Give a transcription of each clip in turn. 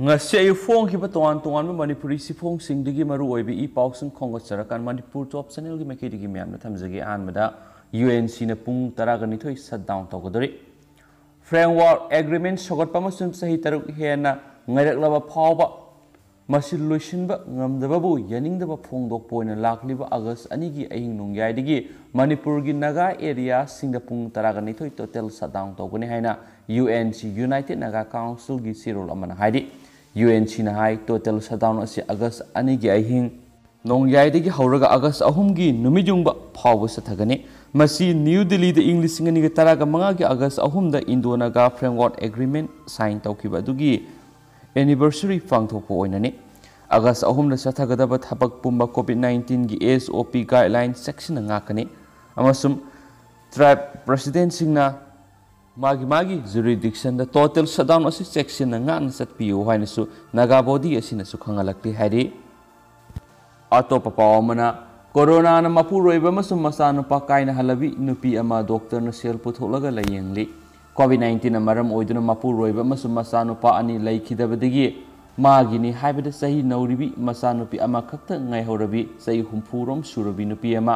फों की तोान तोान मनपुरी सिफों सिरुब इ पाव सिंह कॉग्रेस मनपुर टॉप चेनेल की मैके की मैम थमजे अहमद यू एन सी पुंग तरह निथ सटन तौगदे फ्रें वार एग्रीमेंट सौगप तरुक हेनाब फाव मैं लुशनबू यब फोंदोप लाब अगस्त अहिंगाई मनपुर की नगा एरिया पुंग तरह निथ टोटल सटन तौबने U N C united Naga council की सिरोल है ꯌꯨ ꯑꯦꯟ ꯁꯤꯅ ꯍꯥꯏ ꯇꯣꯇꯦꯜ ꯁꯠꯗꯥꯎꯟ ꯑꯁꯤ ꯑꯥꯒꯁ ꯑꯅꯤꯒꯤ ꯑꯍꯤꯡ ꯅꯣꯡꯌꯥꯏꯗꯒꯤ ꯍꯧꯔꯒ ꯑꯥꯒꯁ ꯑꯍꯨꯝꯒꯤ ꯅꯨꯃꯤꯠꯌꯨꯡꯕ ꯐꯥꯎꯕ ꯆꯠꯊꯒꯅꯤ ꯃꯁꯤ ꯅ꯭ꯌꯨ ꯗꯤꯜꯂꯤꯗ ꯏꯪ ꯂꯤꯁꯤꯡ ꯑꯅꯤꯒ ꯇꯔꯥꯒ ꯃꯉꯥꯒꯤ ꯑꯥꯒꯁ ꯑꯍꯨꯝꯗ ꯏꯟꯗꯣ ꯅꯥꯒꯥ ꯐ꯭ꯔꯦꯝꯋꯥꯔꯛ ꯑꯦꯒ꯭ꯔꯤꯃꯦꯟ ꯁꯥꯏꯟ ꯇꯧꯈꯤꯕ ꯑꯗꯨꯒꯤ ꯑꯦꯅꯤꯚꯔꯁꯔꯤ ꯄꯥꯡꯊꯣꯛꯄ ꯑꯣꯏꯅꯅꯤ ꯑꯥꯒꯁ ꯑꯍꯨꯝꯗ ꯆꯠꯊꯒꯗꯕ ꯊꯕꯛ ꯄꯨꯝꯕ ꯀꯣꯚꯤꯗ ꯅꯥꯏꯟꯇꯤꯟꯒꯤ ꯑꯦꯁ ꯑꯣ ꯄꯤ ꯒꯥꯏꯗꯂꯥꯏꯟ ꯆꯦꯛꯁꯤꯟꯅ ꯉꯥꯛꯀꯅꯤ ꯑꯃꯁꯨꯡ ꯇ꯭ꯔꯥꯏꯕ ꯄ꯭ꯔꯁꯤꯗꯦꯟꯁꯤꯡꯅ ꯃꯥꯒꯤ ꯃꯥꯒꯤ ꯖꯨꯔꯤꯗꯤꯛꯁꯟꯗ ꯇꯣꯇꯦꯜ ꯁꯠꯗꯥꯎꯟ ꯑꯁꯤ ꯆꯦꯛꯁꯤꯟꯅ ꯉꯥꯛꯅ ꯆꯠꯄꯤꯌꯨ ꯍꯥꯏꯅꯁꯨ ꯅꯥꯒꯥ ꯕꯣꯗꯤ ꯑꯁꯤꯅꯁꯨ ꯈꯪꯍꯜꯂꯛꯂꯤ ꯍꯥꯏꯔꯤ ꯑꯇꯣꯞꯄ ꯄꯥꯎ ꯑꯃꯅ ꯀꯣꯔꯣꯅꯥꯅ ꯃꯄꯨꯔꯣꯏꯕ ꯑꯃꯁꯨꯡ ꯃꯆꯥꯅꯨꯄꯥ ꯀꯥꯏꯅꯍꯜꯂꯕꯤ ꯅꯨꯄꯤ ꯑꯃ ꯗꯣꯛꯇꯔꯅ ꯁꯦꯜ ꯄꯨꯊꯣꯛꯂꯒ ꯂꯥꯌꯦꯡꯂꯤ ꯀꯣꯚꯤꯗ ꯅꯥꯏꯟꯇꯤꯟꯅ ꯃꯔꯝ ꯑꯣꯏꯗꯨꯅ ꯃꯄꯨꯔꯣꯏꯕ ꯑꯃꯁꯨꯡ ꯃꯆꯥꯅꯨꯄꯥ ꯑꯅꯤ ꯂꯩꯈꯤꯗꯕꯗꯒꯤ ꯃꯥꯒꯤꯅꯤ ꯍꯥꯏꯕꯗ ꯆꯍꯤ ꯅꯧꯔꯤꯕꯤ ꯃꯆꯥꯅꯨꯄꯤ ꯑꯃꯈꯛꯇ ꯉꯥꯏꯍꯧꯔꯕꯤ ꯆꯍꯤ ꯍꯨꯝꯐꯨꯔꯣꯝ ꯁꯨꯔꯕꯤ ꯅꯨꯄꯤ ꯑꯃ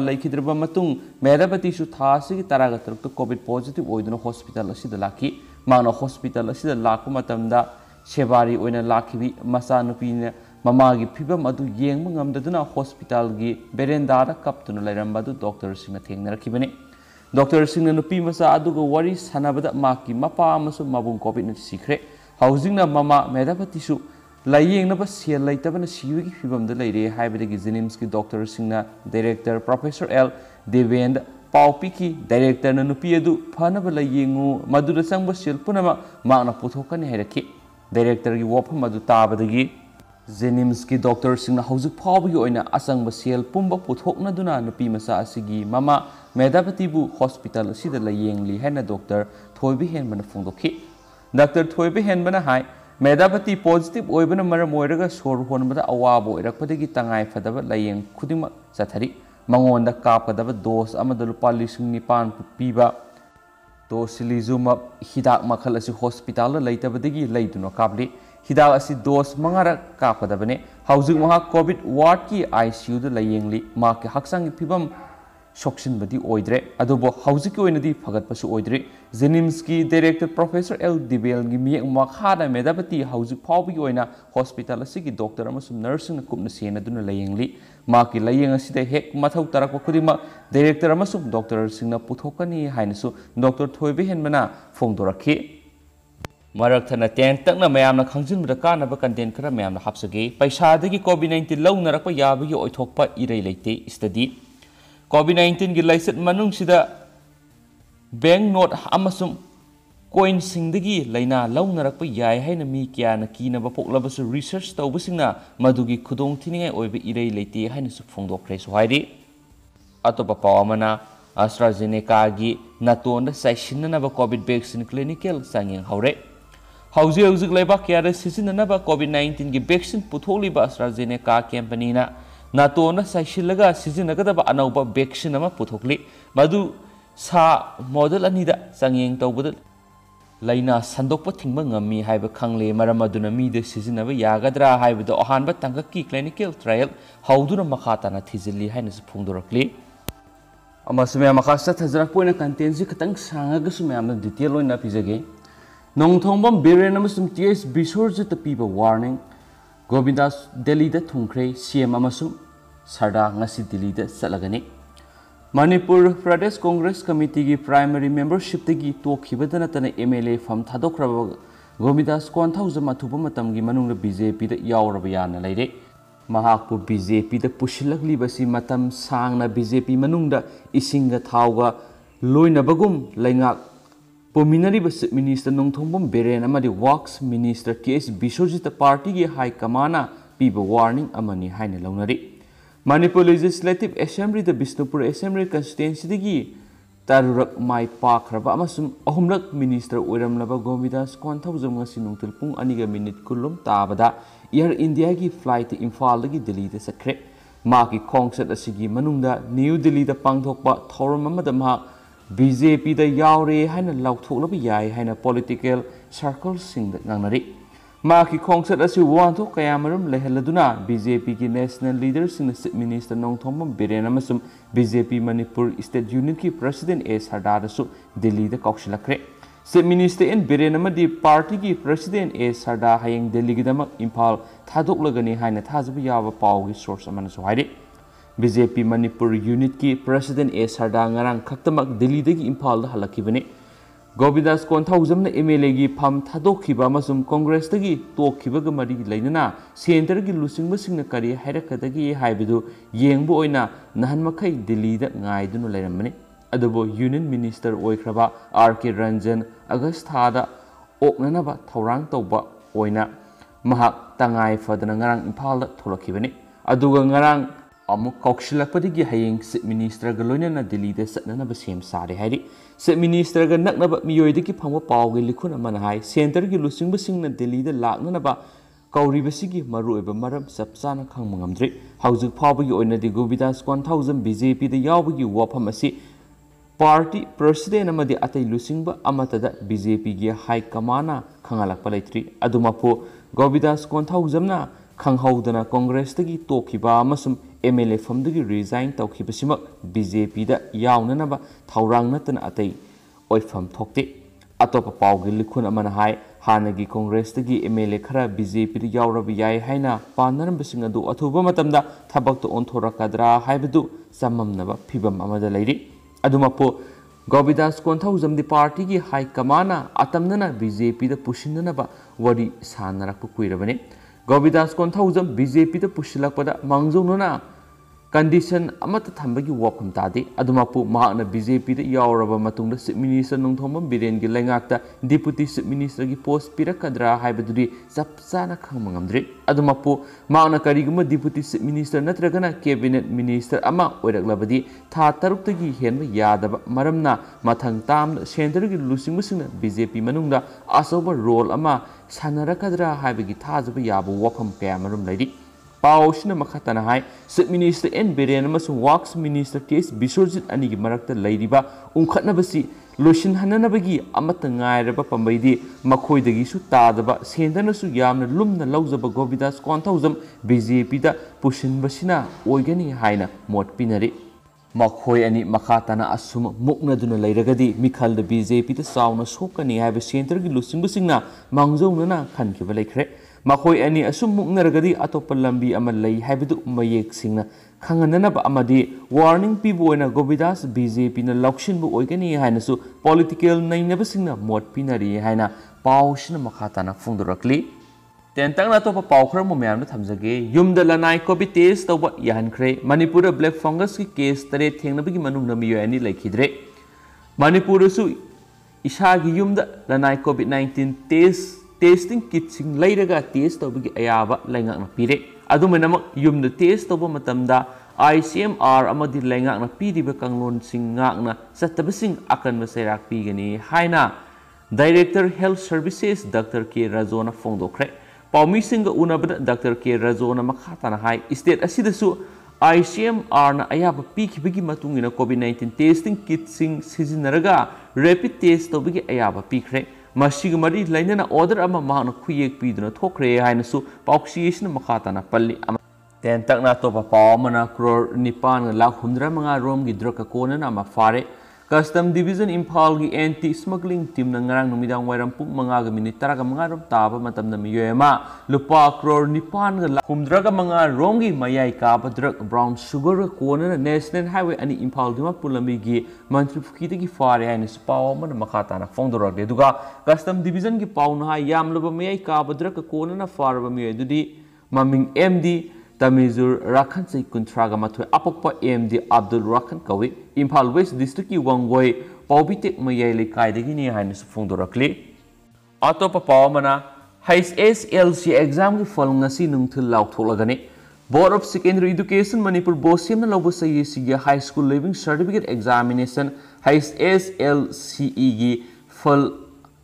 लेखिद्रब मतुंग मेधावती सु था सिगी तरागा तरुक कोविड पॉजिटिव होइदुना हॉस्पिटल असिदा लाखी मानो हॉस्पिटल असिदा लाकु मतमदा सेवारी ओइना लाखिबी मचानुपीने ममागी फिबम अदु Young ngamdaduna hospital gi berenda da kaptuna lairambadu doctor sina thengnarakibani doctor Singh नुपी मचा अदुगा वरी सानबदा माकी मपा अमसु मबुंग कोविड न सिखरे हाउसिंग ममा लाइयेंगनब सेल लैरे हाइबदगी जेनिम्स की doctor director professor L Devendra पाउ पिकी डायरेक्टर न नुपी फनब लाइयेंगु मदुदा संग सेल पुनम पुथोकने डायरेक्टर की वफम अदु ताबदगी जेनिम्स की डॉक्टर फावगी ओइना असंग सेल पुंब पुथोकनदुना नुपी मचा असिगी ममा मेधापतिबु हॉस्पिटल असिदा लयेंगली हैना मेधापति पॉजिटिव ओइबन मरम सोर होनबदा अवाब ओइरकपदगी तंगाय फदब लयेंग खुदिम चथरी मंगोंदा कापदब दोस लुपा लिसिंग निपान पीबा तोसिलिजुम हिदाक मखल हॉस्पिटल लैतबदगी लैदुनो काबली हिदाक असि दोस मंगारा कापदबने हौजिक महा कोविड वार्ड की आईसीयू लयेंगली मा के हक्संग फिबम फगतपसु ओइद्रे जेनिम्स की डायरेक्टर प्रोफेसर एल दिबेल गी मियक मखादा मेदाबती ओइना हॉस्पिटल असिगी डॉक्टर लयेंगली माकी लयेंग असिदे हेक मथौ तरक अमसुम डॉक्टर पुथोकनी हाइनसु डॉक्टर थोइबे हेनमना फोंदोरखी मरक्थना टेन तकना मयामना खंजिनबदा कानबा कंटेंट खरा मयामना हापसगे पैसादगी कोविड 19 लौनरक याबगी ओइथोकपा लेते कोविड नाइन्टीन की बैंक नोट अमसुम कोइन सिंदगी लैना लौनरक याय है मी क्या कीनब पोलबसु रिसर्च तौबसिंगना मधुगी खुदोंग थिनिंगे ओइबे इरै लेते हाइनसु फोंदोखरे सुहाइरी अतोप पावमना AstraZeneca naton saishinna COVID vaccine clinical sanging haure. Hauji hauji leba kya sisinna COVID 19 gi vaccine putholi ba AstraZeneca company na नातोन साइशिलगा सिजिनगदब अनौब वैक्सीन अमा पुथोकली मधु सा मॉडल अनिदा संयेंग तौबद लैना संदोप haiba khangle maram aduna mi de sizinaba yagadra haiba do ahanba tangaki clinical trial hauduna makhata na thizili haina su phungdorakli amasme makhasa thajrak poina content ji khatang sangaga su mayam detail oina pijage nongthongbam Govindas Delhi थुंख्रे CM सरदा दिल्ली चलगनी Manipur Pradesh Congress committee की primary membership की तोखीबद M L A फम थादोख्रब गोविंदास कोंथौजम अथुब BJP महाकु BJP सांगना बीजेपी मनुंग इसिंग लेंगाक पोमिनरीब chief Pominari Basit Minister Nong Thongbom Beren Walks Minister K.S. Bishojit Party Ye High Kamana Biba Warning Amani Haina Launari. Manipur Legislative Assembly The Bisnupur Assembly Constituency De Gi Taruruk Mai Paak Raba Amasum Ahumrak Minister Uiram Laba Gomidas Kwanthaw Zamga Sinung Tilpung Aniga Minit Kulum Taabada Iyar India Gi Flight Infal Gi Delhi De Sakre. Maki Kongsat Asigi Manungda New Delhi De Pangthokba Thorum Amada Maak BJP the Yauri, Haina Lautuk Lobiyai, Haina Political Circle Sing Nangari. Maki Kongset as you want to Kayamarum Leheladuna, BJP National Leaders in the State Minister Nong Tom Birenamasum, BJP Manipur State Union Key President S. Hardadasu, Delhi the Kokshila Craig. State Minister in Birenama, the party key President S. Harda Hayang Delhi Gidamak Impal, Taduk Lagani, Haina Tazabi Yava Pau, his source of Manasu BJP Manipur unit की president A Sarda ngarang khaktamak Delhi Imphal हलखिबने Govindas Konthoujam M L A फम तोखिबग मरी लेनना centre की सिंग करी हैरकदगी हाइबदु येंगबो ओइना नहन मखै दिल्ली लेरमने अदुबो यूनियन मिनिस्टर ओइख्रबा आर के रंजन महाक तंगाई फदना इम्फाल थोलखिबने अमुक कौशलपदगी हयेंग चीफ मिनिस्टर ग लोइनना दिल्ली दे सतननबा सेम सारे हाइरि चीफ मिनिस्टर ग नकनबा मियोइदगी फंगबा पावगे लिखुन सेंटर की सिंगना दिल्ली कौरीबसिगी मरुइबा मरम मंगमद्रि हौजुक फावबगी ओइनदि गोविदास 1000 बीजेपी दे यावबगी वाफम असि पार्टी प्रेसिडेंट अतै अमतदा बीजेपी की हाई कमाना खंगालक लेत्री अदुमपो गोविदास 1000 खंगहौदना कांग्रेस दगी तोखिबा एम एल ए फमदगी रिजाइन तौखिबसिमक बीजेपी अतै ओइफम थोक्ते अतोप पावगी लिखुन हानगी कांग्रेस एम एल ए खरा बीजेपी हाइना पानरमबसिंग अदु अथुबा मतमदा थबक तो ओंथोरकदरा हाइबदु सममनबा फिबम अमदा लैरि अदुमपो गोविदास कोंथौजमदी पार्टी की हाई कमाना अतमनना बीजेपी दा पुशिननबा वरी सानरक कुइरबने गोविदास कोण था उजम बीजेपी त पुसिलक पदा मांगजोंग ना। कंडीशन थम्बगी वाफम तादे अदुमापु महाना बीजेपी यावरब मतुंग चीफ मिनिस्टर नोंथोम बिरेन की लेंगाक्ता डिप्यूटी चीफ मिनिस्टर की पोस्ट पिरकद्रा हाइबदुदी चप अदुमापु महाना करिगुम डिप्यूटी चीफ मिनिस्टर नत्रगना कैबिनेट मिनिस्टर ओइरकलबदी था तरुक्तगी हेन यादब मरमना मथंग ताम सेंटर की लुसिंग बीजेपी मनुंगदा अचौब रोल अमा सानरकद्रा हाइबगी थाजब याबो वफम कया लैरी ꯄꯥꯎꯁꯤꯅ ꯃꯈꯥ ꯇꯥꯅ ꯍꯥꯏ ꯆꯤꯞ ꯃꯤꯅꯤꯁꯇꯔ ꯑꯦꯟ ꯕꯤꯔꯦꯟ ꯑꯃꯁꯨꯡ works minister K S Biswajit ꯑꯅꯤꯒꯤ ꯃꯔꯛꯇ ꯂꯩꯔꯤꯕ ꯎꯪꯈꯠꯅꯕꯁꯤ ꯂꯣꯏꯁꯤꯟꯍꯟꯅꯅꯕꯒꯤ ꯑꯃꯠꯇ ꯉꯥꯏꯔꯕ ꯄꯥꯝꯕꯩꯗꯤ ꯃꯈꯣꯏꯗꯒꯤꯁꯨ ꯇꯥꯗꯕ ꯁꯦꯟꯗꯅꯁꯨ ꯌꯥꯝꯅ ꯂꯨꯝꯅ ꯂꯧꯖꯕ ꯒꯣꯕꯤꯗꯥꯁ ꯀꯣꯟꯊꯧꯖꯝ ꯕꯤ ꯖꯦ ꯄꯤꯗ ꯄꯨꯁꯤꯟꯕꯁꯤꯅ ꯑꯣꯏꯒꯅꯤ ꯍꯥꯏꯅ ꯃꯣꯠ ꯄꯤꯅꯔꯤ ꯃꯈꯣꯏ ꯑꯅꯤ ꯃꯈꯥ ꯇꯥꯅ ꯑꯁꯨꯝ ꯃꯨꯛꯅꯗꯨꯅ ꯂꯩꯔꯒꯗꯤ ꯃꯤꯈꯜꯗ ꯕꯤ ꯖꯦ ꯄꯤꯗ ꯆꯥꯎꯅ ꯁꯣꯛꯀꯅꯤ ꯍꯥꯏꯕ ꯁꯦꯟꯇꯔꯒꯤ ꯂꯨꯆꯤꯡꯕꯁꯤꯡꯅ ꯃꯥꯡꯖꯧꯅꯅ ꯈꯟꯈꯤꯕ ꯂꯩꯈ꯭ꯔꯦ ꯃꯈꯣꯏ ꯑꯅꯤ ꯑꯁꯨꯝ ꯃꯨꯛꯅꯔꯒꯗꯤ ꯑꯇꯣꯞꯄ ꯂꯝꯕꯤ ꯑꯃ ꯂꯩ ꯍꯥꯏꯕꯗꯨ ꯃꯌꯦꯛ ꯁꯦꯡꯅ ꯈꯪꯍꯟꯅꯅꯕ ꯑꯃꯗꯤ ꯋꯥꯔꯅꯤꯡ ꯄꯤꯕ ꯑꯣꯏꯅ ꯒꯣꯕꯤꯗꯥꯁ ꯕꯤ ꯖꯦ ꯄꯤꯅ ꯂꯧꯁꯤꯟꯕ ꯑꯣꯏꯒꯅꯤ ꯍꯥꯏꯅꯁꯨ ꯄꯣꯂꯤꯇꯤꯀꯦꯜ ꯅꯩꯅꯕꯁꯤꯡꯅ ꯃꯣꯠ ꯄꯤꯅꯔꯤ ꯍꯥꯏꯅ ꯄꯥꯎꯁꯤꯅ ꯃꯈꯥ ꯇꯥꯅ ꯐꯣꯡꯗꯣꯔꯛꯂꯤ ꯇꯦꯟꯇꯪꯅ ꯑꯇꯣꯞꯄ ꯄꯥꯎ ꯈꯔ ꯑꯃ ꯃꯌꯥꯝꯗ ꯊꯝꯖꯒꯦ ꯌꯨꯝꯗ ꯂꯅꯥꯏ ꯀꯣꯚꯤꯗ ꯇꯦꯁ ꯇꯧꯕ ꯌꯥꯍꯟꯈ꯭ꯔꯦ ꯃꯅꯤꯄꯨꯔꯗ ꯕ꯭ꯂꯦꯛ ꯐꯪꯒꯁꯀꯤ ꯀꯦꯁ ꯇꯔꯦꯠ ꯊꯦꯡꯅꯕꯒꯤ ꯃꯅꯨꯡꯗ ꯃꯤꯑꯣꯏ ꯑꯅꯤ ꯂꯩꯈꯤꯗ꯭ꯔꯦ ꯃꯅꯤꯄꯨꯔꯗꯁꯨ ꯏꯁꯥꯒꯤ ꯌꯨꯝꯗ ꯂꯅꯥꯏ ꯀꯣꯚꯤꯗ ꯅꯥꯏꯟꯇꯤꯟ ꯇꯦꯁ टेस्टिंग किट्सिंग लेरगा टेस्ट तौबगी अयाबा लेंगाकना पीरे अदुमनमक युमद टेस्ट तौब मतमदा ICMR अमदि लेंगाकना पीरिबा कंगलोन सिंग गाकना सत्तबसिंग अकन सैराक पीगनी हाइना director health services doctor K राजोना फोंदोखरे पाउमी सिंग उनबद डॉक्टर के राजोना मखाताना हाई स्टेट असिदसु ICMR na ayaba pikibagi matungina COVID-19 testing kit sing sizinaraga rapid test tobigi ayaba pikre ꯃꯁꯤꯒ ꯃꯔꯤ ꯂꯩꯅꯅ ꯑꯣꯔꯗꯔ ꯑꯃ ꯃꯍꯥꯛꯅ ꯈꯨꯌꯦꯛ ꯄꯤꯗꯨꯅ ꯊꯣꯛꯈ꯭ꯔꯦ ꯍꯥꯏꯅꯁꯨ ꯄꯥꯎꯆꯦ ꯑꯁꯤꯅ ꯃꯈꯥ ꯇꯥꯅ ꯄꯜꯂꯤ ꯇꯦꯟꯇꯛꯅ ꯑꯇꯣꯞꯄ ꯄꯥꯎ ꯑꯃꯅ ꯀ꯭ꯔꯣꯔ ꯅꯤꯄꯥꯟꯒ ꯂꯥꯛ ꯍꯨꯝꯗ꯭ꯔꯥ ꯃꯉꯥ ꯔꯣꯝꯒꯤ ꯗ꯭ꯔꯒꯀ ꯀꯣꯟꯅꯅ ꯑꯃ ꯐꯥꯔꯦ ꯀꯁꯇꯝ ꯗꯤꯕꯤꯖꯟ ꯏꯝꯐꯥꯜꯒꯤ ꯑꯦꯟꯇꯤ ꯁ꯭ꯃꯒ꯭ꯂꯤꯡ ꯇꯤꯝꯅ ꯉꯔꯥꯡ ꯅꯨꯃꯤꯗꯥꯡ ꯋꯥꯏꯔꯝ ꯄꯨꯡ ꯃꯉꯥꯒ ꯃꯤꯅꯤꯠ ꯇꯔꯥꯒ ꯃꯉꯥꯔꯣꯝ ꯇꯥꯕ ꯃꯇꯝꯗ ꯃꯤꯑꯣꯏ ꯑꯃ ꯂꯨꯄꯥ ꯀ꯭ꯔꯣꯔ ꯅꯤꯄꯥꯟꯒ ꯂꯥꯛ ꯍꯨꯝꯗ꯭ꯔꯥꯒ ꯃꯉꯥ ꯔꯣꯝꯒꯤ ꯃꯌꯥꯏ ꯀꯥꯕ ꯗ꯭ꯔꯒ ꯕ꯭ꯔꯥꯎꯟ ꯁꯨꯒꯔꯒ ꯀꯣꯟꯅꯅ ꯅꯦꯁꯅꯦꯜ ꯍꯥꯏꯋꯦ ꯑꯅꯤ ꯏꯝꯐꯥꯜ ꯗꯤꯃꯥꯄꯨꯔ ꯂꯝꯕꯤꯒꯤ ꯃꯟꯇ꯭ꯔꯤ ꯄꯨꯈ꯭ꯔꯤꯗꯒꯤ ꯐꯥꯔꯦ ꯍꯥꯏꯅꯁꯨ ꯄꯥꯎ ꯑꯃꯅ ꯃꯈꯥ ꯇꯥꯅ ꯐꯣꯡꯗꯣꯔꯛꯂꯦ ꯑꯗꯨꯒ ꯀꯁꯇꯝ ꯗꯤꯕꯤꯖꯟꯒꯤ ꯄꯥꯎꯅ ꯍꯥꯏ ꯌꯥꯝꯂꯕ ꯃꯌꯥꯏ ꯀꯥꯕ ꯗ꯭ꯔꯒ ꯀꯣꯟꯅꯅ ꯐꯥꯔꯕ ꯃꯤꯑꯣꯏ ꯑꯗꯨꯗꯤ ꯃꯃꯤꯡ ꯑꯦꯝ ꯗꯤ तमीजुर राखन से कुंथ्रागा मथु अपोक्प एम दी अब्दुल राखन कवि इम्फाल वेस्ट डिस्ट्रिक्ट की वंगोय पौबीटेक मयैले काइदगी है हाइन सु फोंदोरक्ले अतो पपाव मना हाइस एस एल सी एग्ज़ाम गु फल नसी नुंथु लाउथो लगने board of secondary education Manipur बोसिम न से सई सी school leaving certificate examination S L C E फल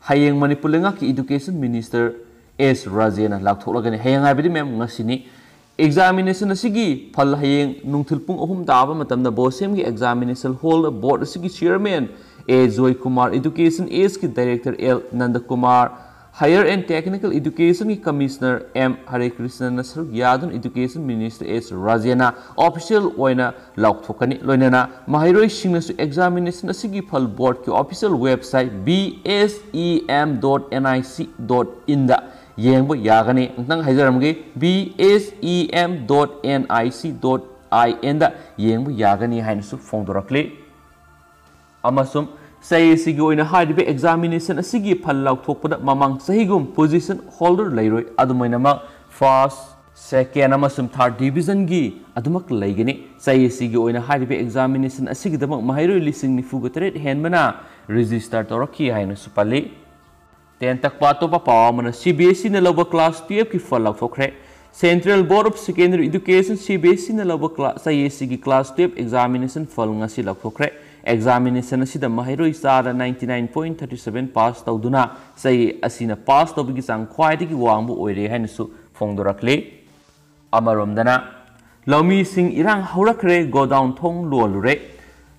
हायेंग मणिपुर लेंगा की एस राजेना लाउथो लगने हायेंग आबिदि एग्जामिनेशन फल हयें नुंथिल पुंग अहुम ताब मतमना की एग्जामिनेशन हॉल बोर्ड की chairman A Joy Kumar education S की director L Nand Kumar higher and technical education की कमिश्नर एम हरे कृष्ण सरुक यादन एजुकेशन मिनिस्टर एस राजेना ऑफिशियल ओना लाउथोकनी महिरो महारोय की फल बोर्ड की official website B S E M dot N I C dot in the N I C dot I and ꯌꯦꯡꯕ ꯌꯥꯒꯅꯤ ꯍꯥꯏꯅꯁꯨ ꯐꯣꯡꯗꯣꯔꯛꯂꯤ ꯑꯃꯁꯨꯡ ꯆꯍꯤ ꯑꯁꯤꯒꯤ ꯑꯣꯏꯅ ꯍꯥꯏꯔꯤꯕ ꯑꯦꯛꯖꯥꯃꯤꯅꯦꯁꯟ ꯑꯁꯤꯒꯤ ꯐꯜ ꯂꯥꯎꯊꯣꯛꯄꯗ ꯃꯃꯥꯡ ꯆꯍꯤꯒꯨꯝ ꯄꯣꯖꯤꯁꯟ ꯍꯣꯜꯗꯔ ꯂꯩꯔꯣꯏ ꯑꯗꯨꯃꯥꯏꯅꯃꯛ ꯐꯥꯔꯁ ꯁꯦꯀꯦꯟ ꯑꯃꯁꯨꯡ ꯊꯥꯔꯠ ꯗꯤꯕꯤꯖꯟꯒꯤ ꯑꯗꯨꯃꯛ ꯂꯩꯒꯅꯤ ꯆꯍꯤ ꯑꯁꯤꯒꯤ ꯑꯣꯏꯅ ꯍꯥꯏꯔꯤꯕ ꯑꯦꯛꯖꯥꯃꯤꯅꯦꯁꯟ ꯑꯁꯤꯒꯤꯗꯃꯛ ꯃꯍꯩꯔꯣꯏ ꯂꯤꯁꯤꯡ ꯅꯤꯐꯨꯒ ꯇꯔꯦꯠ ꯍꯦꯟꯕꯅ ꯔꯦꯖꯤꯁꯇꯔ ꯇꯧꯔꯛꯈꯤ ꯍꯥꯏꯅꯁꯨ ꯄꯜꯂꯤ टेन तक पाटोपा पाव सीबीएसई ने लब क्लास ट्वेल्व की फल लौथोखरे central board of secondary education CBSE ने लब क्लास की क्लास ट्वेल्व एग्जामिनेशन फल लौथोखरे एग्जामिनेशन महैरोई चार 99.37 पास तौदुना असिना पास तौबगी चांग ख्वाइदगी वांगबु ओइरे हाइनसु फोंदोरखले अमरोमदना लौमी सिंह इरांग हौरखरे गोडाउन थोंग लोलुरे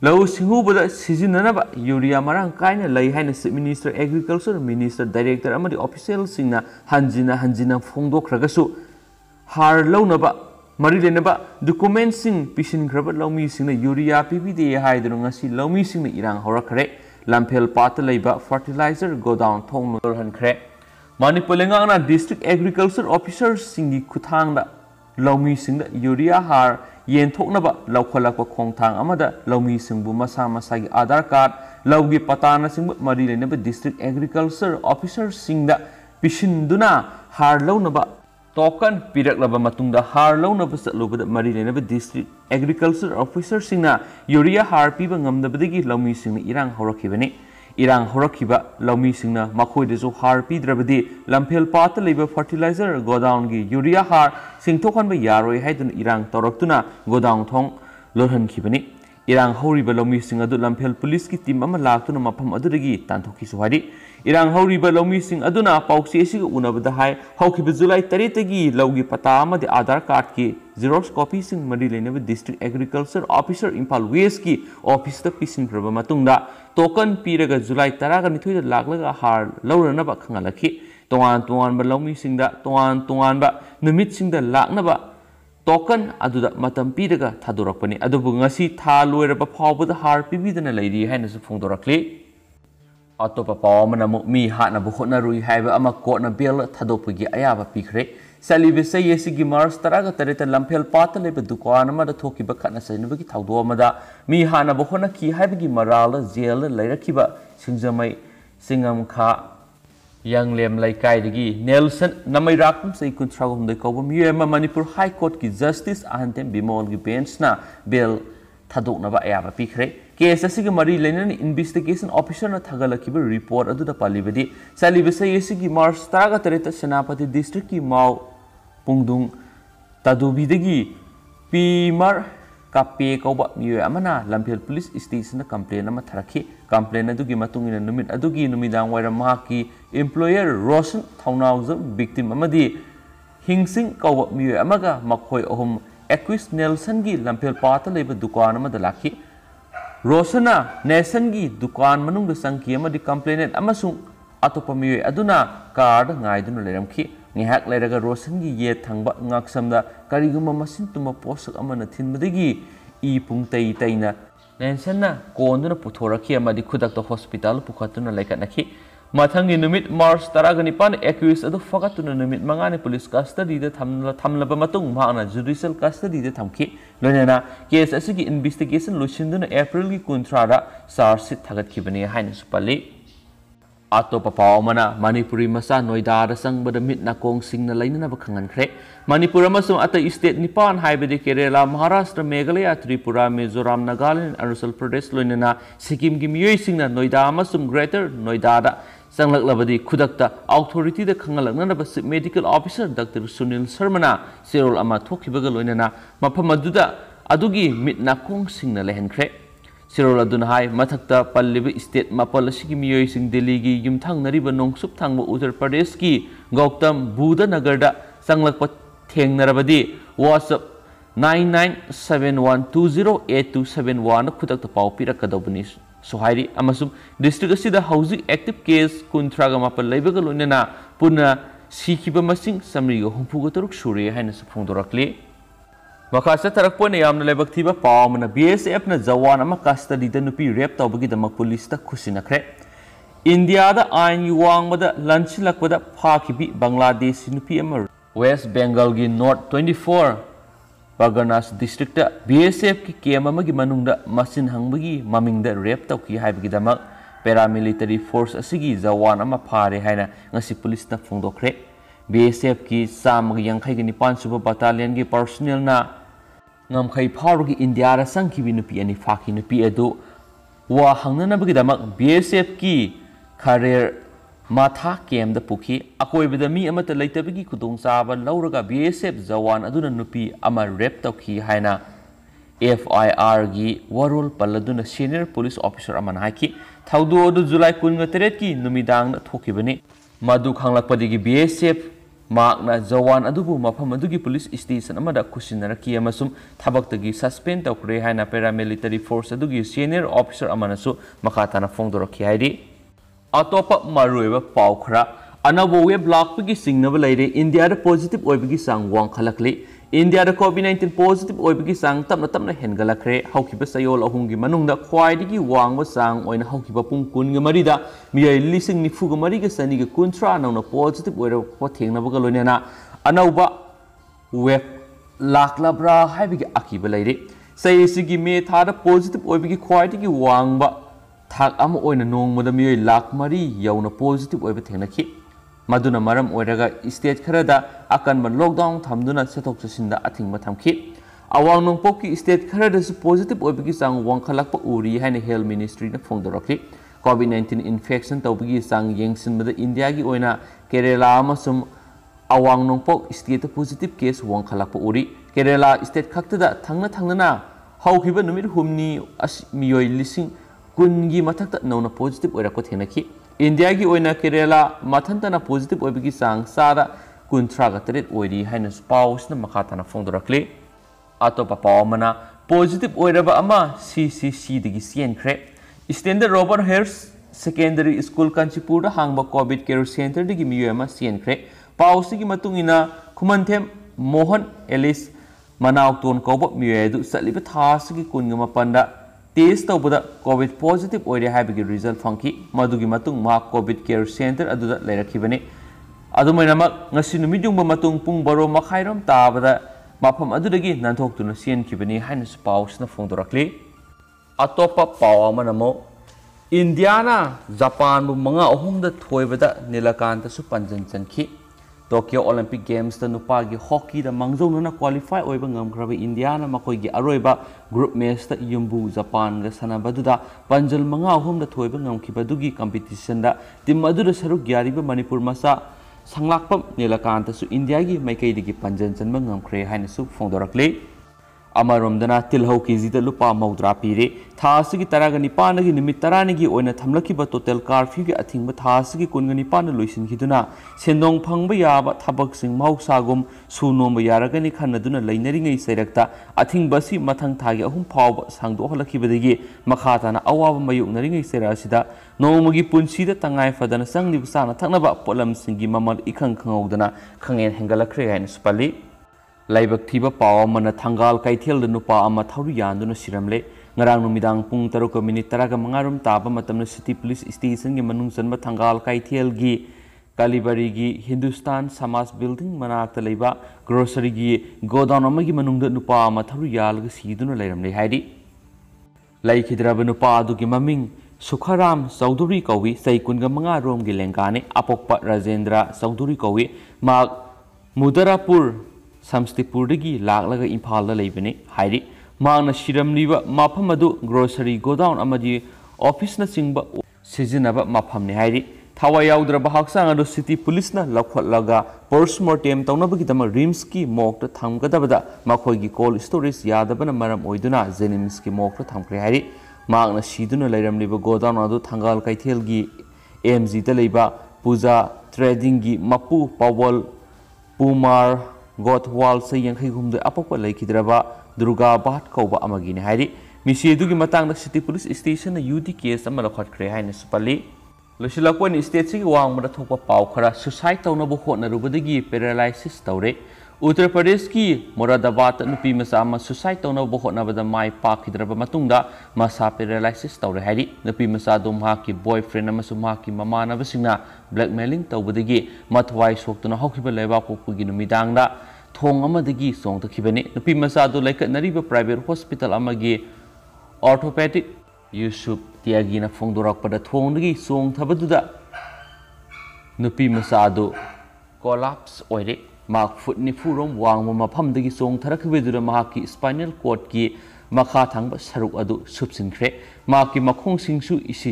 Lau Singhu Bula Sizinanaba Yuria Marang Kaina Lai Haina Minister Agriculture Minister Director Amadi Official Singna Hanjina Hanjina Fongdok Ragasu Har Launaba Mari Lenaba Document Sing Pishin Grabat Laumi Singna Yuria PPD Haidrunga Si Laumi Singna Irang Horakre Lampel Patalaiba Fertilizer Go Down Thong Nor Hankre Manipulengana District Agriculture Officers Singi Kutangda Laumi Singna Yuria Har ꯌꯦꯟꯊꯣꯛꯅꯕ ꯂꯧꯈꯠꯂꯛꯄ ꯈꯣꯡꯊꯥꯡ ꯑꯃꯗ ꯂꯧꯃꯤꯁꯤꯡꯕꯨ ꯃꯁꯥ ꯃꯁꯥꯒꯤ Aadhaar card ꯂꯧꯒꯤ ꯄꯇꯥꯅꯆꯤꯡꯕ ꯃꯔꯤ ꯂꯩꯅꯕ district agriculture ꯑꯣꯐꯤꯁꯔꯁꯤꯡꯗ ꯄꯤꯁꯤꯟꯗꯨꯅ ꯍꯥꯔ ꯂꯧꯅꯕ ꯇꯣꯀꯟ ꯄꯤꯔꯛꯂꯕ ꯃꯇꯨꯡꯗ ꯍꯥꯔ ꯂꯧꯅꯕ ꯆꯠꯂꯨꯕꯗ ꯃꯔꯤ ꯂꯩꯅꯕ ꯗꯤꯁꯇ꯭ꯔꯤꯛ ꯑꯦꯒ꯭ꯔꯤꯀꯜꯆꯔ ꯑꯣꯐꯤꯁꯔꯁꯤꯡꯅ ꯌꯨꯔꯤꯌꯥ ꯍꯥꯔ ꯄꯤꯕ ꯉꯝꯗꯕꯗꯒꯤ ꯂꯧꯃꯤꯁꯤꯡꯅ ꯏꯔꯥꯡ ꯍꯧꯔꯛꯈꯤꯕꯅꯤ इरांग हौरखिबा लौमीसिंगना मखोइदसु हार पीद्रबदी लंफेल पात लेब फर्टिलाइज़र गोडाउन की यूरिया हार सिंथोखनब यारोय हाइदन इरांग तौरक्तुना गोडाउन थोंग लोहनखिबनी इरांग हौरिबा लौमीसिंग अदु पुलिस की टीम अमा लाक्तुना मफम अदुदगी तांथोखिसु हारि इरांग हौरिबा लौमीसिंग अदुना पाउसी एसिग जुलाई 3 तगी लौगी पता आधार कार्ड की जेरोक्स कॉपी मरी लेनेब district agriculture officer Imphal west की ऑफ़िस मतुंगदा टोकन पीरगा जुलाई 10 गा निथुइ लाक्लगा हार लौरनबा खंगलखि तोवान तोवान बा लौमीसिंगदा तोवान तोवान बा नुमितसिंगदा टोकन मतम ngasi था लोइरबा फावबदा हार पिबिदना लैरि हाइनसु फोंदोरकले अतोप पाव मनमु मी हानबु होनरुइ हाइबा अमा कोर्टना बेल थादोपगी अयाबा पिखरे सलीबे सयेसिगी मार्च तरागा तरेता लंफेल पात लेबे दुकान थाउदो अमदा मी हानबु होनकी हाइबगी मराल जेल लैरखिबा सिंजमै सिंगम खा यांगलेम लैकाइदगी नेल्सन नमैराकम सै कुंथ्रागुम दे कौब मियम मणिपुर हाई कोर्ट की जस्टिस अहंतेम बिमोल की बेंचना बेल थादोकनबा अयाबा पिखरे केस असिग मरी लेनन इन्वेस्टिगेशन ऑफिसर न थगलखिब रिपोर्ट अदुदा पालिबदि सलिबसै असिगी मार्च तरागा तरेत सेनापति डिस्ट्रिक्ट की माव पुंगदुंग तदुबिदगी पीमर ꯀꯥꯄꯦ ꯀꯧꯕ ꯃꯤꯑꯣꯏ ꯑꯃꯅ ꯂꯝꯐꯦꯜ ꯄꯨꯂꯤꯁ ꯏꯁꯇꯦꯁꯟꯗ ꯀꯝꯄ꯭ꯂꯦꯟ ꯑꯃ ꯊꯥꯔꯛꯈꯤ ꯀꯝꯄ꯭ꯂꯦꯟ ꯑꯗꯨꯒꯤ ꯃꯇꯨꯡꯏꯟꯅ ꯅꯨꯃꯤꯠ ꯑꯗꯨꯒꯤ ꯅꯨꯃꯤꯗꯥꯡ ꯋꯥꯏꯔꯝ ꯃꯍꯥꯛꯀꯤ ꯏꯝꯄ꯭ꯂꯣꯌꯔ ꯔꯣꯁꯟ ꯊꯧꯅꯥꯎꯖꯝ ꯕꯤꯛꯇꯤꯝ ꯑꯃꯗꯤ ꯍꯤꯡꯁꯤꯡ ꯀꯧꯕ ꯃꯤꯑꯣꯏ ꯑꯃꯒ ꯃꯈꯣꯏ ꯑꯍꯨꯝ ꯑꯦꯀ꯭ꯋꯤꯁ ꯅꯦꯜꯁꯟꯒꯤ ꯂꯝꯐꯦꯜ ꯄꯥꯠꯇ ꯂꯩꯕ ꯗꯨꯀꯥꯟ ꯑꯃꯗ ꯂꯥꯛꯈꯤ ꯔꯣꯁꯟꯅ ꯅꯦꯜꯁꯟꯒꯤ ꯗꯨꯀꯥꯟ ꯃꯅꯨꯡꯗ ꯆꯪꯈꯤ ꯑꯃꯗꯤ ꯀꯝꯄ꯭ꯂꯦꯅꯦꯟ ꯑꯃꯁꯨꯡ ꯑꯇꯣꯞꯄ ꯃꯤꯑꯣꯏ ꯑꯗꯨꯅ ꯀꯥꯔꯗ ꯉꯥꯏꯗꯨꯅ ꯂꯩꯔꯝꯈꯤ निहाक लेरगा रोशन की ये थंगबा ngaksamda kariguma masin tuma posak amana thinbadagi i pung tei teina नेशन कोन पुथोरखी खुद हॉस्पिटल पुखतुना लेखनखी मथंगी नुमित मार्च तराग अदु फगतुना नुमित मंगाने पुलिस कस्टडी दे थमलब मतुंग माना जुडिशियल कस्टडी दे थमखी लोनेना केस इन्वेस्टिगेशन लुसिंदुना अप्रैल की आतो पपाओ मना मणिपुरी मसा नोयदा संग बदमित नाकोंग सिंग ना लाइना ना बखंगन खरे मणिपुर मसम अत स्टेट निपान हाइबदि केरला महाराष्ट्र मेघालय त्रिपुरा मिजोरम नागालैंड अरुणाचल प्रदेश लोइनना सिक्किम गि मियै सिंग ना नोयदा मसम ग्रेटर नोयदा दा संगलगलबदि खुदकता अथॉरिटी द खंगलगना ना बस मेडिकल ऑफिसर डॉक्टर सुनील शर्माना सेरोल अमा थोखिबग लोइनना मफम मदुदा अदुगी मित नाकोंग सिंग ना लेहन खरे ꯅꯥꯀꯣꯡꯁꯤꯡꯅ ꯂꯩꯍꯟꯈ꯭ꯔꯦ ꯆꯦꯔꯣꯜ ꯑꯗꯨꯅ ꯍꯥꯏ ꯃꯊꯛꯇ ꯄꯜꯂꯤꯕ ꯁ꯭ꯇꯦꯠ ꯃꯥꯄꯜ ꯑꯁꯤꯒꯤ ꯃꯤꯑꯣꯏꯁꯤꯡ ꯗꯦꯜꯂꯤꯒꯤ ꯌꯨꯝꯊꯪꯅꯔꯤꯕ ꯅꯣꯡꯆꯨꯞ ꯊꯪꯕ ꯎꯠꯇꯔ ꯄ꯭ꯔꯗꯦꯁꯀꯤ ꯒꯧꯇꯝ ꯕꯨꯙ ꯅꯒꯔꯗ ꯆꯪꯂꯛꯄ ꯊꯦꯡꯅꯔꯕꯗꯤ WhatsApp nine nine seven one two zero eight two seven one खुद पाव पीरकदबनी सुहायरी डिस्ट्रिक्ट असिदा हौजिक एक्टिव केस कुंथ्राग मापल लेबग लोइनना पुना सिखिब मसिंग समरिग हुंफुग तरुक सुरे हाइन फोंदोरकले मखाया लेबीब पाने बी एस एफ़ जवान कस्टडी रेप तब पुलिस खुशनखरे इंडिया आईन वांग लंसलप फाखी बंगलादेश वेस्ट बंगल की North twenty four Parganas district B S F की कैम की मनु मचिन हंग की रेप तौकीद पेरा मिलीटरी फोर्स जवान फारे है पुलिस फोदे बीएसएफ की चागी निपानुब बटालियन की पर्सनल नाखई फाउर की इंडिया चंखी नुपी अने फाखी नुपी अद हंगनबीदम बीएसएफ की खरेर माथा कैम पुखी अकोबद मीटब की खुदचाब लौरगा बीएसएफ जवान रेप तौकी है एफ़ आई आर की वरोल पल सीनियर पुलिस ऑफिसर है थोद जुलाई कुल तरह की मधु एस एफ़ माथा केम पुखी अकोबद मी लेतबी खुद चाब लौरगा बी एस एफ़ जवान अदुना नुपी अमा रेप तौखी हाइना एफ़ आई आर गी वरोल पल्लदुना सीनियर पुलिस ऑफिसर अमन India da COVID-19 positive oi bagi sang tap na tap na hen gala kre hau ki ba sayol ahung gi manung da khwai di gi wang ba sang oi na hau ki ba pung kun ga mari da mi ai li sing ni fu ga mari ga sani ga kuntra na na positive oi ra kho theng na ba ga lo ne na anau ba web lak labra hai bi ga aki ba lai re sai si gi me tha da positive oi bagi khwai di gi wang ba thak am oi na nong ma da mi ai lak mari yau na positive oi ba theng na ki ꯃꯗꯨꯅ ꯃꯔꯝ ꯑꯣꯏꯔꯒ state ꯈꯔꯗ ꯑꯀꯟꯕ lockdown ꯊꯝꯗꯨꯅ ꯆꯠꯊꯣꯛ ꯆꯠꯁꯤꯟꯗ ꯑꯊꯤꯡꯕ ꯊꯝꯈꯤ ꯑꯋꯥꯡ ꯅꯣꯡꯄꯣꯛꯀꯤ ꯁ꯭ꯇꯦꯠ ꯈꯔꯗꯁꯨ ꯄꯣꯖꯤꯇꯤꯕ ꯑꯣꯏꯕꯒꯤ ꯆꯥꯡ ꯋꯥꯡꯈꯠꯂꯛꯄ ꯎꯔꯤ ꯍꯥꯏꯅ ꯍꯦꯜꯊ ꯃꯤꯅꯤꯁꯇ꯭ꯔꯤꯅ ꯐꯣꯡꯗꯣꯔꯛꯈꯤ ꯀꯣꯚꯤꯗ ꯅꯥꯏꯟꯇꯤꯟ ꯏꯟꯐꯦꯛꯁꯟ ꯇꯧꯕꯒꯤ ꯆꯥꯡ ꯌꯦꯡꯁꯤꯟꯕꯗ ꯏꯟꯗꯤꯌꯥꯒꯤ ꯑꯣꯏꯅ ꯀꯦꯔꯦꯂꯥ ꯑꯃꯁꯨꯡ ꯑꯋꯥꯡ ꯅꯣꯡꯄꯣꯛ ꯁ꯭ꯇꯦꯠꯇ ꯄꯣꯖꯤꯇꯤꯕ ꯀꯦꯁ ꯋꯥꯡꯈꯠꯂꯛꯄ ꯎꯔꯤ ꯀꯦꯔꯦꯂꯥ ꯁ꯭ꯇꯦꯠ ꯈꯛꯇꯗ ꯊꯪꯅ ꯊꯪꯅꯅ ꯍꯧꯈꯤꯕ ꯅꯨꯃꯤꯠ ꯍꯨꯝꯅꯤ ꯃꯤꯑꯣꯏ ꯂꯤꯁꯤꯡ ꯀꯨꯟꯒꯤ ꯃꯊꯛꯇ ꯅꯧꯅ ꯄꯣꯖꯤꯇꯤꯕ ꯑꯣꯏꯔꯛꯄ ꯊꯦꯡꯅꯈꯤ India की ओइना केरला मथनतना पॉजिटिव की चांग सादा कुंथ्रागा तरेट ओइरी हाइनस है न मखाताना फोंदोरक्ले आतो पापामना पॉजिटिव ओइरबा अमा सीसीसी दगी सेंख्रे स्टैंडर्ड रॉबर्ट हेर्स सेकेंडरी स्कूल कंचीपुर हांगबा कोविड केयर सेंटर दगी मियोमा सेंख्रे पाउस की मतुंग इना खुमनथेम मोहन एलिस मनाउटोन कोब मियोएदु सलिबे थास की कुनगा मपंदा टेस्ट तपाविड पोजिटिभेजल् किड कियर सेन्टरहरूमा पू बो माइर तावा मुन चेक पाउँदो अटोप पाउमान्ड जपान मङा अहु थोद निलालक पन्जन चाहिँ Tokyo Olympic Games da nupagi hockey da mangzonuna qualify oiba ngamkrabe India na makoigi aroiba group match da yumbu Japan ga sanabaduda panjal manga ahum da thoiba ngamkibadugi competition da. Tim aduda saruk gyariba Manipur masa sanglakpam nelakanta su India gi maikaidigi panjan chanma ngamkre haina su phongdorakle तिलहौ KG लुपा मौद्रा पीरे थासी तरग निपान की निमित तरानी थमलखिब total कार्फ्यू की अथिंग थासी कुन निपान लोइसिनखिदुना सेंदोंग फंग याब थबकसिंग मौसागुम सुनोम यारगनी खनदुना लेनरिङै सैरक्ता अथिंबसी मथंग थागी अहुम फाव सांदोहलखिबदगी मखाताना अवाब मयुकनरिङै सैरासिदा नोमगी पुंसीदा तंगाई फदना संगलिब लाइबक थीब पाव मन थंगाल कैथेल नुपा अमा थौरु यान सिरमले ngarang numidang pung taro ko minit tara ka mangarum taba matam city police station gi manung sanba thangal kaithel gi kalibari gi hindustan samas building manak ta leiba grocery gi godown ama gi manung da nupa ma tharu yal gi sidun leiram le haidi lai khidrab nupa adu gi maming Sukharam Chowdhury kawi saikun ga manga rom gi lengkane apokpa Rajendra Chowdhury kawi ma Mudarapur हाइरी मांगना सिरमलीब मफम अदु grocery godown अमदी ऑफिसना सिजिनब मफमने हाइरी थावा याउद्रब हक्सांग अदु city पुलिसना लखलगा postmortem तौनबगिदम RIMS की मोक थमगदबदा कोल स्टोरेज यादबना जेनिम्स की मोक थमख्रे हाइरी मांगना सिदुना लेरमलीब गोडाउन अदु थंगाल कैथेलगी एमजी दा लेबा पूजा ट्रेडिंग की मपू पावल पुमार गोथवाल से यंखै हुमदे अपक लेखिद्रबा दुर्गा बाट कौबा Matang city police station UD case अमा पल लोसिलकपन स्टेट वांगबदा थोकपा पाव खरा सुसाइड तौब होटनरुबदगी पैरालाइसिस तौरे उत्तर प्रदेश की मोरादाबाद नुपी मचा सुसाइड तौनबो होटनबदा माय पाखिद्रबा मसा पैरालाइसिस तौर है नुपी मचा दो माकी बॉयफ्रेंड अमसु ब्लैकमेलिंग तौबदगी मथवाई सोक्तुना हौखिबा लेबा पोकपुगी नुमिदांगदा थोंग नुपी लेखनरीबा प्राइवेट हॉस्पिटल अमगी ऑर्थोपेडिक यूसुफ त्यागीना फोंदोरकपदा थोंगदगी सोंगथबदुदा नुपी कोलाप्स ओइरे फुट निफुरोम वांगम मफमदगी सोंगथरखबेदुदा माकी स्पाइनल कॉर्ड की मखा थांब सरुक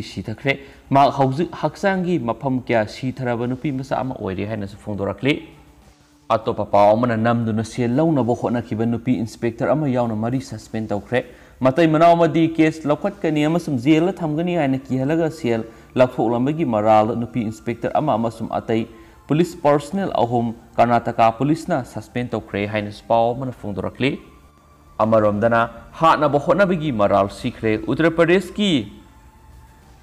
सीथख्रे माक हौजिक हक्सांगी मफम क्या सीथरब नुपी अतोप पाव अमना नमदुना सेल लौनब होटनखिबा नुपी इंस्पेक्टर मरी सस्पेंड तौख्रे मतै मनावमदी केस अमसुम जेल थमगनी किहलगा सेल लौथोलमबगी मराल नुपी इंस्पेक्टर अतै पुलिस पर्सनल अहम कर्नाटका पुलिसना सस्पेंड तौख्रे हाइना पाव फोंदोरखले अमरोमदना हाटनब होटनबगी मराल सीख्रे उत्तर प्रदेश की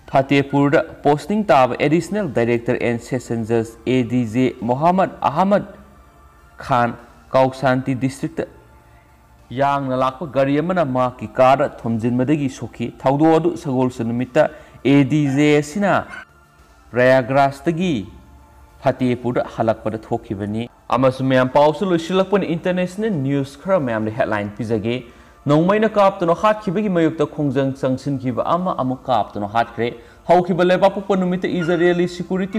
फतेहपुर पोस्टिंग ताब एडिशनल डायरेक्टर एंड सेशन जज A D J Mohammad Ahmad Khan Kaushambi district यांगना लाप गाड़ी मा की कार थोमजिनबदगी सोखी थौदो अदु सगोलस नुमित एडीजे सिना प्रयागराजदगी फतेहपुर हलकपद थोखिबनी अमसु मैम इंटरनेशनल न्यूज़ खर मैम हेडलाइन पिजगे नौमैना कापतनो हाटखिबगी मयुक्त खोंजंग चंगसिनखिबा अमा अमु कापतनो हाटख्रे हौखिबा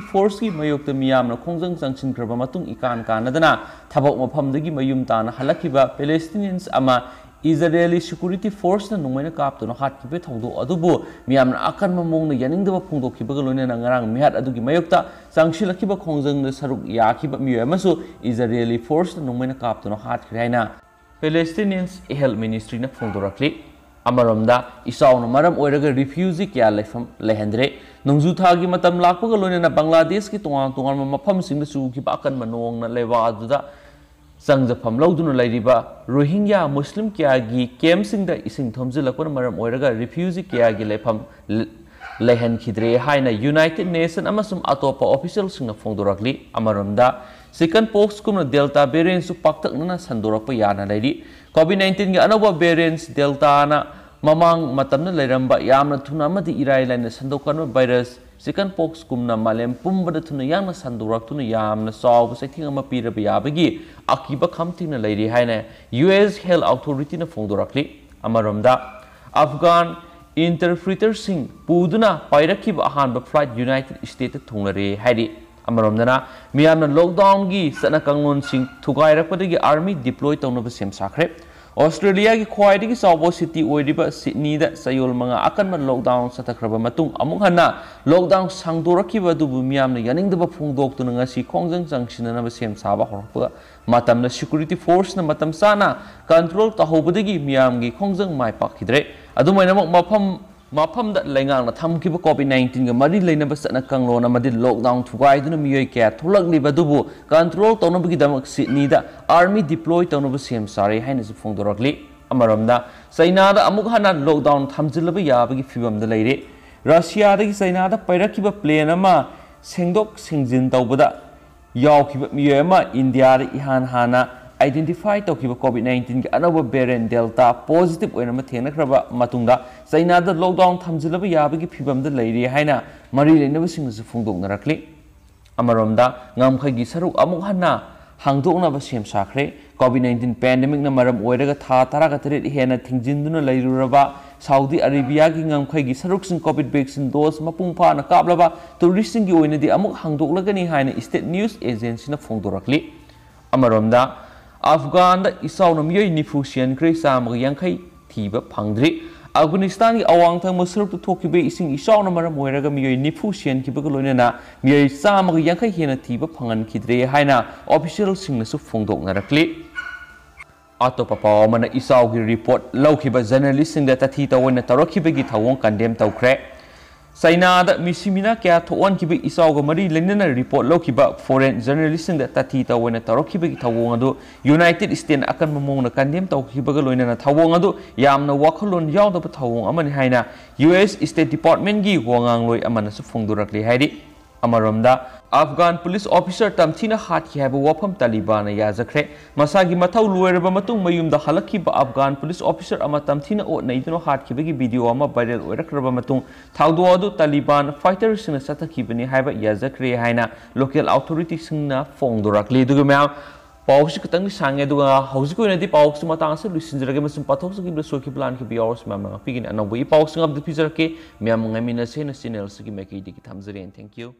फोर्स की मयोक्त मियामना खोंजंग चंगसिनख्रबा मतुंग इकान कानदना थबक मफमदगी मयुम ताना हलखिबा पैलेस्टीनियंस इजरायली सिक्यूरिटी फोर्स न नुमैना कापतनो हाटखिबे थौदो अदुबु मियामना अकन ममोंग यानिंगदबा फोंदोखिबा लोइना ngarang मिहात अदुगी मयोक्ता चंगसिलखिबा खोंजंग सरुक याखिबा मियो अमसु इजरायली फोर्स न नुमैना कापतनो हाटखिरे हाइना पैलेस्टीनियंस हेल्थ मिनिस्ट्री न फोंदोरखली अमरमदा इसाउन मरम रिफ्यूजी क्या लेफम लेहंद्रे नोंजु थागी मतम लाकपगा लोइना बांग्लादेश की तोंगां तोंगां मफम सिंग सुखि बाकन मनोंग न लेवा अदुदा संगजफम लौदुना लैरिबा रोहिंग्या मुस्लिम क्या गी कैम सिंग द इसिंग थोमजिलकपन मरम ओइरगा रिफ्यूजी क्या गी लेफम लेहन खिद्रे हाइना यूनाइटेड नेशन सिंग फोंदोरकली अमरमदा चिकन पॉक्स कुम डेल्टा वेरिएंट सु पाक्तकना संदोरप याना लैरी कोविड 19 की अनौब वेरिएंट्स डेल्टाना ममांग मतमना लेरंबा यामना थुना इराई लाइन संदोकन वायरस चिकन पॉक्स कुमना मालेम पुंबद थुना यामना संदोरक थुना यामना सॉब सैथिंग अमा पीरब याबगी अकीबा खमथिंगना लैरी हाइना यूएस हेल्थ अथॉरिटी न फोंदोरकली अमरमदा अफगान इंटरप्रिटर सिंह पुदुना पाइरखिब अहानब फ़्लाइट यूनाइटेड स्टेट थुंगरे हाइरी अमरोमदना मियामना लॉकडाउन की सना कंगलोन सिंह थुगाइरपदगी आर्मी डिप्लॉय तौनब सेम साखरे ꯑꯣꯁꯇ꯭ꯔꯦꯂꯤꯌꯥꯒꯤ ꯈ꯭ꯋꯥꯏꯗꯒꯤ ꯆꯥꯎꯕ ꯁꯤꯇꯤ ꯑꯣꯏꯔꯤꯕ ꯁꯤꯗꯅꯤꯗ ꯆꯌꯣꯜ ꯃꯉꯥ ꯑꯀꯟꯕ ꯂꯣꯛꯗꯥꯎꯟ ꯆꯠꯊꯈ꯭ꯔꯕ ꯃꯇꯨꯡ ꯑꯃꯨꯛ ꯍꯟꯅ ꯂꯣꯛꯗꯥꯎꯟ ꯁꯥꯡꯗꯣꯔꯛꯈꯤꯕ ꯑꯗꯨꯕꯨ ꯃꯤꯌꯥꯝꯅ ꯌꯥꯅꯤꯡꯗꯕ ꯐꯣꯡꯗꯣꯛꯇꯨꯅ ꯉꯁꯤ ꯈꯣꯡꯖꯪ ꯆꯪꯁꯤꯟꯅꯅꯕ ꯁꯦꯝ ꯁꯥꯕ ꯍꯧꯔꯛꯄ ꯃꯇꯝꯗ ꯁꯤꯀ꯭ꯌꯨꯔꯤꯇꯤ ꯐꯣꯔꯁꯅ ꯃꯇꯝ ꯆꯥꯅ ꯀꯟꯇ꯭ꯔꯣꯜ ꯇꯧꯍꯧꯕꯗꯒꯤ ꯃꯤꯌꯥꯝꯒꯤ ꯈꯣꯡꯖꯪ ꯃꯥꯏ ꯄꯥꯛꯈꯤꯗ꯭ꯔꯦ ꯑꯗꯨꯃꯥꯏꯅꯃꯛ ꯃꯐꯝ ꯃꯐꯝꯗ ꯂꯩꯉꯥꯛꯅ ꯊꯝꯈꯤꯕ ꯀꯣꯚꯤꯗ ꯅꯥꯏꯟꯇꯤꯟꯒ ꯃꯔꯤ ꯂꯩꯅꯕ ꯆꯠꯅ ꯀꯥꯡꯂꯣꯟ ꯑꯃꯗꯤ ꯂꯣꯛꯗꯥꯎꯟ ꯊꯨꯒꯥꯏꯗꯨꯅ ꯃꯤꯑꯣꯏ ꯀꯌꯥ ꯊꯣꯛꯂꯛꯂꯤꯕ ꯑꯗꯨꯕꯨ ꯀꯟꯇ꯭ꯔꯣꯜ ꯇꯧꯅꯕꯒꯤꯗꯃꯛ ꯁꯤꯗꯅꯤꯗ ꯑꯥꯔꯃꯤ ꯗꯤꯄ꯭ꯂꯣꯏ ꯇꯧꯅꯕ ꯁꯦꯝ ꯁꯥꯔꯦ ꯍꯥꯏꯅꯁꯨ ꯐꯣꯡꯗꯣꯔꯛꯂꯤ ꯑꯃꯔꯣꯝꯗ ꯆꯩꯅꯥꯗ ꯑꯃꯨꯛ ꯍꯟꯅ ꯂꯣꯛꯗꯥꯎꯟ ꯊꯝꯖꯤꯜꯂꯕ ꯌꯥꯕꯒꯤ ꯐꯤꯕꯝꯗ ꯂꯩꯔꯦ ꯔꯁꯤꯌꯥꯗꯒꯤ ꯆꯩꯅꯥꯗ ꯄꯥꯏꯔꯛꯈꯤꯕ ꯄ꯭ꯂꯦꯟ ꯑꯃ ꯁꯦꯡꯗꯣꯛ ꯁꯦꯡꯖꯤꯟ ꯇꯧꯕꯗ ꯌꯥꯎꯈꯤꯕ ꯃꯤꯑꯣꯏ ꯑꯃ ꯏꯟꯗꯤꯌꯥꯗ ꯏꯍꯥꯟ ꯍꯥꯟꯅ आइडेंटिफाई तौखिबा कोविड 19 की अनब वेरिएंट डेल्टा पॉजिटिव थेनख्रबा चाइनादा लॉकडाउन थमजिलब याबगी फिबमदा लैरि हाइना मरी लेनबसिंगसु फोंदोकनरक्ली अमरोमदा hanna hangdoknaba sem sakre. Covid 19 pandemic na maram oiraga tha taraga tare hena thingjinduna leiruraba. Saudi Arabia की ngam सरुक कोविड वैक्सीन डोज मपुंग फाना काबलबा टूरिस्टिंग की อัฟกานดอิสานมียนิฟูเซียนครีสามกยังคทีบพังดริอัฟกานิสถานอวังทางมัสรุปทุกขีบสิ่งอิสานมารมวยรักมียนิฟูเซียนขีบก็ลอยนะมียสามกยังคเฮนทีบพังอันคิดเรียให้นะออฟฟิเชียลสิงนั้สุฟงดกนรักลิอัตโตปปามันอิสาวกีรีพอร์ตเล่าขีบจาร์นลิสสิงเดตที่ตัวนั้นตรัะขีบกิทาวงกันเดียมตัวแคร์ sainada misimina kya thon kibi isaw ga mari lenina report lo kiba foreign journalist da tati ta wena taro kibi ki thawong adu united state akan mamong na kandem taw kiba ga loina na thawong adu yamna wakhalon yaw da thawong amani haina us state department gi wangang loi amana su phongdurak li haidi अमरोमदा Afghan police officer तमथीना हाथी है वफम Taliban याजख्रे मसागी मथौ लोरब मतुंग मयुमदा हलखिब अफगान पुलिस ऑफिसर तमथीना नैदनो हाथखिबगी वीडियो वायरल ओरखरब अदु तालिबान फाइटर सतखिबनी याजख्रे हाइना लोकल अथॉरिटी दुगु म्याम पाउस खतंग सांगे ओइनदि पाउस मतांग से पथौस की सोखि प्लान की बियर्स मैम पिगिन अनौबो पाउस ngab दि फिजर के म्याम ngami na se na channel से की मेकी दि की थमजरे थैंक यू